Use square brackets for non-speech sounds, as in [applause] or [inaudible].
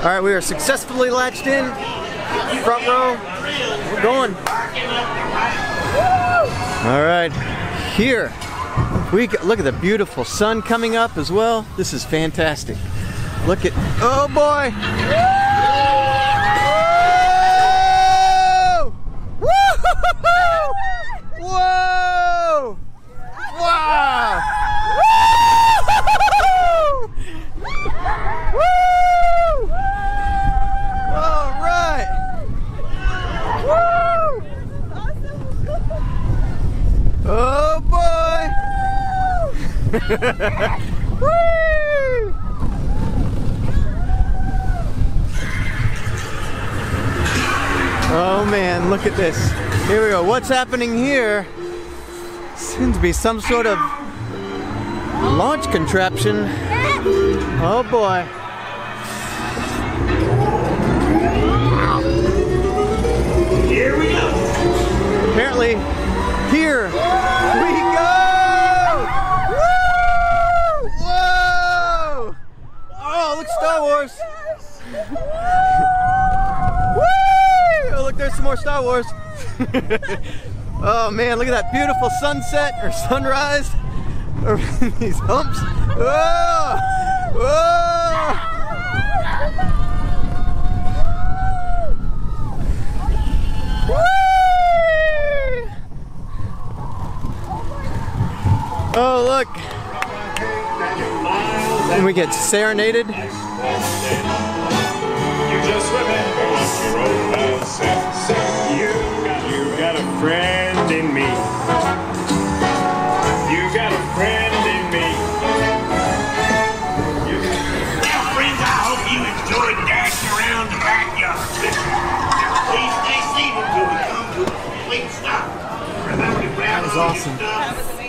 All right, we are successfully latched in. Front row. We're going. All right, here. We look at the beautiful sun coming up as well. This is fantastic. Look at, oh boy. Whoa! Whoa! Wow! Woo! All right. Woo! Oh boy! Woo! Oh man, look at this. Here we go. What's happening here? Seems to be some sort of launch contraption. Oh boy. Here we go. Apparently, here we go! Woo! Whoa! Oh, look, Star Wars! Woo! Oh, look, there's some more Star Wars. [laughs] oh man, look at that beautiful sunset or sunrise [laughs] these humps. Whoa! Whoa! Oh, look. And we get serenaded. You just remember what your old man said. said you, you got a friend in me. You got a friend in me. You Well, friends, I hope you enjoyed dashing around the backyard. Please stay safe until we come to a complete stop. Remember to was all your awesome. stuff